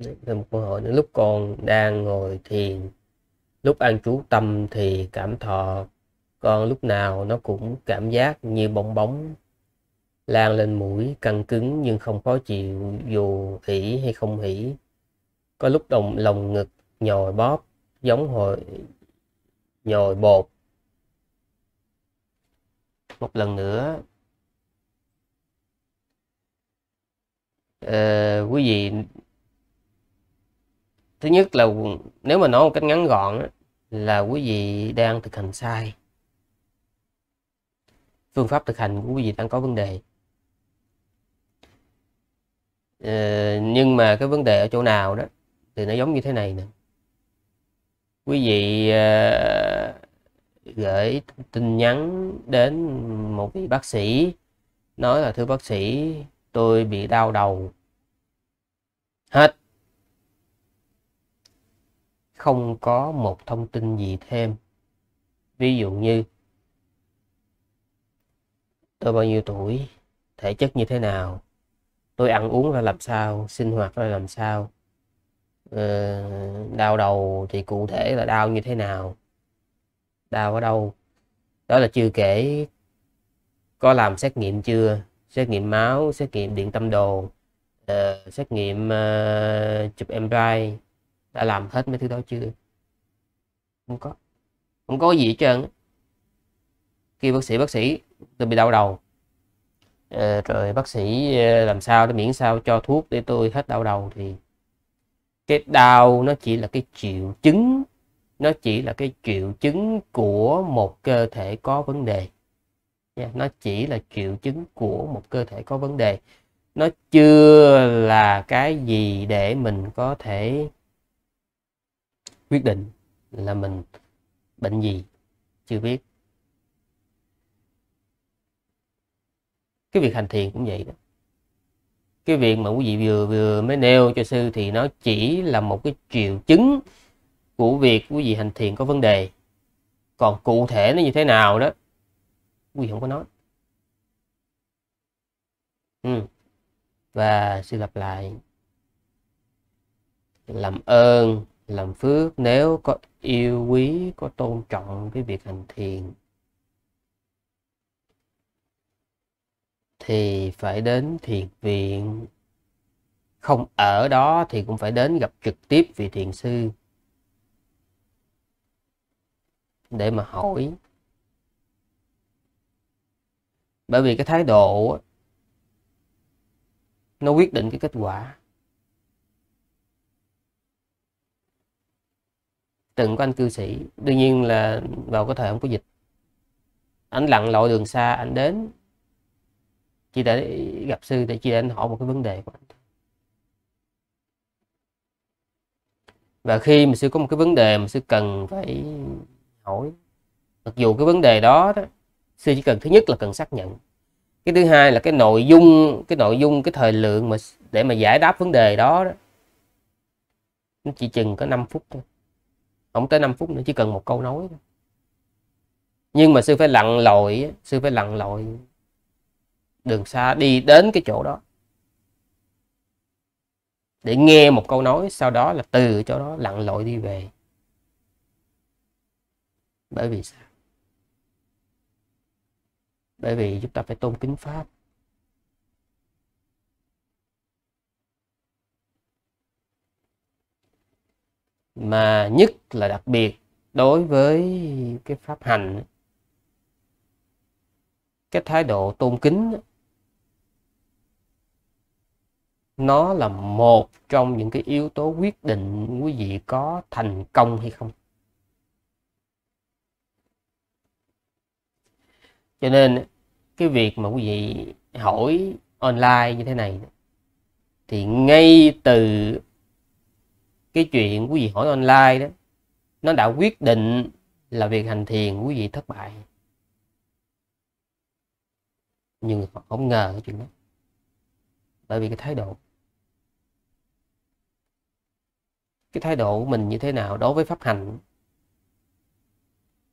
thêm một câu hỏi nữa. Lúc con đang ngồi thiền lúc ăn trú tâm thì cảm thọ. Con lúc nào nó cũng cảm giác như bong bóng lan lên mũi căng cứng nhưng không khó chịu dù hỉ hay không hỉ. Có lúc đồng lồng ngực nhồi bóp giống hồi nhồi bột. Một lần nữa. À, quý vị thứ nhất là nếu mà nói một cách ngắn gọn là quý vị đang thực hành sai. Phương pháp thực hành của quý vị đang có vấn đề. Ờ, nhưng mà cái vấn đề ở chỗ nào đó thì nó giống như thế này nè. Quý vị uh, gửi tin nhắn đến một vị bác sĩ nói là thưa bác sĩ tôi bị đau đầu. Hết không có một thông tin gì thêm. Ví dụ như tôi bao nhiêu tuổi? Thể chất như thế nào? Tôi ăn uống ra làm sao? Sinh hoạt ra làm sao? Ờ, đau đầu thì cụ thể là đau như thế nào? Đau ở đâu? Đó là chưa kể có làm xét nghiệm chưa? Xét nghiệm máu xét nghiệm điện tâm đồ uh, xét nghiệm uh, chụp MRI đã làm hết mấy thứ đó chưa? Không có. Không có gì hết trơn khi bác sĩ bác sĩ tôi bị đau đầu. À, rồi bác sĩ ờ, làm sao để miễn sao cho thuốc để tôi hết đau đầu thì cái đau nó chỉ là cái triệu chứng nó chỉ là cái triệu chứng của một cơ thể có vấn đề. Yeah, nó chỉ là triệu chứng của một cơ thể có vấn đề. Nó chưa là cái gì để mình có thể quyết định là mình bệnh gì, chưa biết. Cái việc hành thiền cũng vậy đó. Cái việc mà quý vị vừa vừa mới nêu cho sư thì nó chỉ là một cái triệu chứng của việc quý vị hành thiền có vấn đề. Còn cụ thể nó như thế nào đó, quý vị không có nói. Ừ. và sư lặp lại. Làm ơn làm phước nếu có yêu quý, có tôn trọng cái việc hành thiền, thì phải đến thiền viện. Không ở đó thì cũng phải đến gặp trực tiếp vị thiền sư để mà hỏi. Bởi vì cái thái độ nó quyết định cái kết quả. Từng có anh cư sĩ. Đương nhiên là vào cái thời không có dịch. Anh lặn lội đường xa anh đến chỉ để gặp sư để chỉ để anh hỏi một cái vấn đề của anh và khi mà sư có một cái vấn đề mà sư cần phải hỏi mặc dù cái vấn đề đó, đó sư chỉ cần thứ nhất là cần xác nhận. Cái thứ hai là cái nội dung cái nội dung cái thời lượng mà để mà giải đáp vấn đề đó, đó nó chỉ chừng có 5 phút thôi không tới 5 phút nữa, chỉ cần một câu nói thôi. nhưng mà sư phải lặn lội sư phải lặn lội. Đường xa đi đến cái chỗ đó. Để nghe một câu nói, sau đó là từ chỗ đó lặn lội đi về. Bởi vì sao? Bởi vì chúng ta phải tôn kính pháp. Mà nhất là đặc biệt đối với cái pháp hành cái thái độ tôn kính nó là một trong những cái yếu tố quyết định quý vị có thành công hay không. Cho nên cái việc mà quý vị hỏi online như thế này thì ngay từ cái chuyện quý vị hỏi online đó, nó đã quyết định là việc hành thiền quý vị thất bại. Nhưng họ không ngờ cái chuyện đó. Bởi vì cái thái độ, cái thái độ của mình như thế nào đối với pháp hành,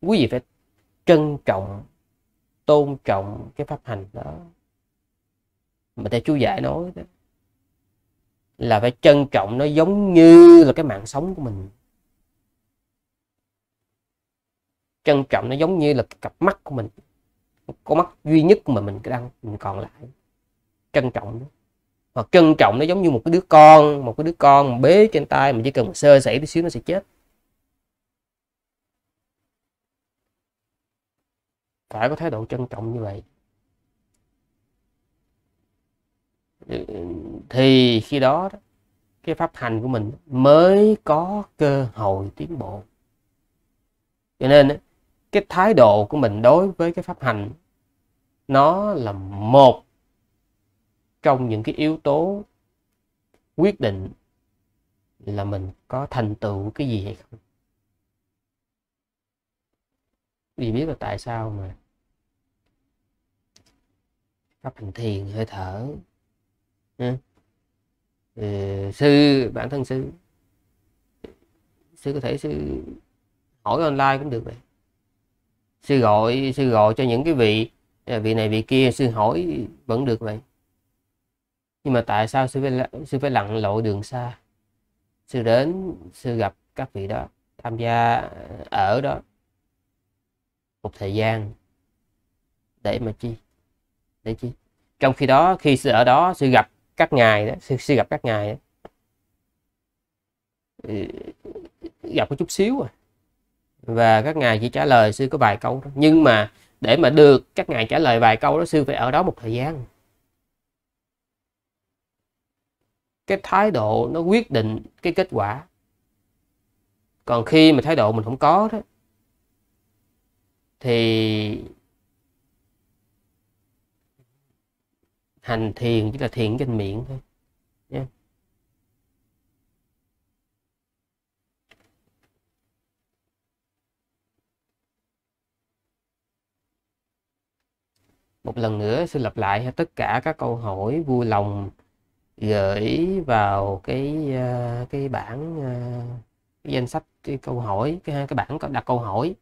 quý vị phải trân trọng, tôn trọng cái pháp hành đó. Mà theo chú giải nói đó là phải trân trọng nó giống như là cái mạng sống của mình. Trân trọng nó giống như là cặp mắt của mình, con mắt duy nhất mà mình đang, mình còn lại. Trân trọng nó. Hoặc trân trọng nó giống như một cái đứa con, một cái đứa con mà bế trên tay mình chỉ cần sơ sẩy tí xíu nó sẽ chết. Phải có thái độ trân trọng như vậy. Thì khi đó cái pháp hành của mình mới có cơ hội tiến bộ. Cho nên cái thái độ của mình đối với cái pháp hành, nó là một trong những cái yếu tố quyết định là mình có thành tựu cái gì hay không. Vì biết là tại sao mà pháp hành thiền hơi thở ừ. Ờ, sư, bản thân sư. Sư có thể sư hỏi online cũng được vậy. Sư gọi sư gọi cho những cái vị à, vị này vị kia, sư hỏi vẫn được vậy. Nhưng mà tại sao sư phải sư phải lặn lội đường xa? Sư đến, sư gặp các vị đó, tham gia à, ở đó một thời gian để mà chi, để chi. Trong khi đó, khi sư ở đó, sư gặp các ngài đó sư, sẽ gặp các ngài đó, ừ, gặp có chút xíu à. Và các ngài chỉ trả lời sư có vài câu đó nhưng mà để mà được các ngài trả lời vài câu đó sư phải ở đó một thời gian. Cái thái độ nó quyết định cái kết quả. Còn khi mà thái độ mình không có đó thì hành thiền chỉ là thiền trên miệng thôi. Nha. Một lần nữa xin lặp lại tất cả các câu hỏi vui lòng gửi vào cái à, cái bảng à, cái danh sách cái câu hỏi cái cái bảng có đặt câu hỏi.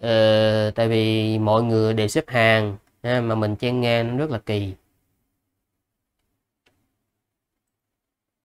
Ờ, tại vì mọi người đều xếp hàng ha, mà mình chen ngang rất là kỳ.